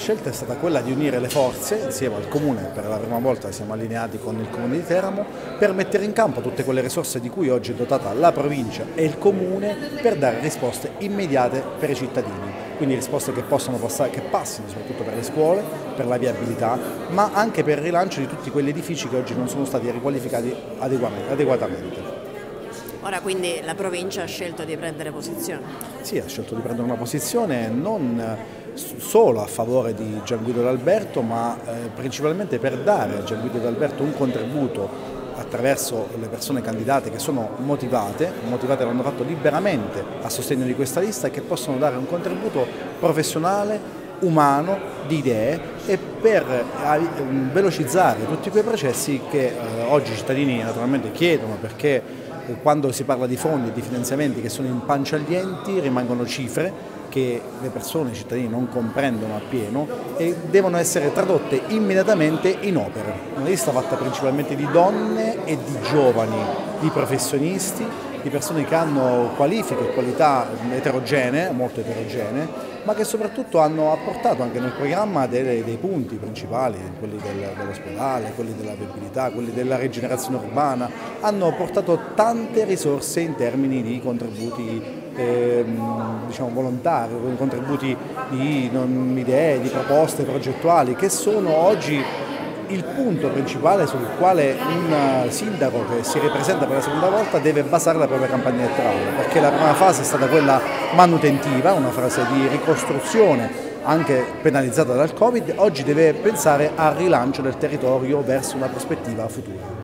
scelta è stata quella di unire le forze insieme al Comune, per la prima volta siamo allineati con il Comune di Teramo, per mettere in campo tutte quelle risorse di cui oggi è dotata la provincia e il Comune per dare risposte immediate per i cittadini, quindi risposte che, passare, che passino soprattutto per le scuole, per la viabilità, ma anche per il rilancio di tutti quegli edifici che oggi non sono stati riqualificati adeguatamente. Ora quindi la provincia ha scelto di prendere posizione? Sì, ha scelto di prendere una posizione non solo a favore di Gian Guido D'Alberto ma eh, principalmente per dare a Gian Guido D'Alberto un contributo attraverso le persone candidate che sono motivate, motivate l'hanno fatto liberamente a sostegno di questa lista e che possono dare un contributo professionale umano di idee e per eh, velocizzare tutti quei processi che eh, oggi i cittadini naturalmente chiedono perché quando si parla di fondi e di finanziamenti che sono in pancia agli enti rimangono cifre che le persone, i cittadini non comprendono appieno e devono essere tradotte immediatamente in opere. Una lista fatta principalmente di donne e di giovani, di professionisti, di persone che hanno qualifiche e qualità eterogenee, molto eterogenee, ma che soprattutto hanno apportato anche nel programma dei, dei punti principali, quelli del, dell'ospedale, quelli della viabilità, quelli della rigenerazione urbana, hanno portato tante risorse in termini di contributi eh, diciamo, volontari, contributi di non, idee, di proposte progettuali che sono oggi il punto principale sul quale un sindaco che si ripresenta per la seconda volta deve basare la propria campagna elettorale, perché la prima fase è stata quella manutentiva, una fase di ricostruzione anche penalizzata dal Covid, oggi deve pensare al rilancio del territorio verso una prospettiva futura.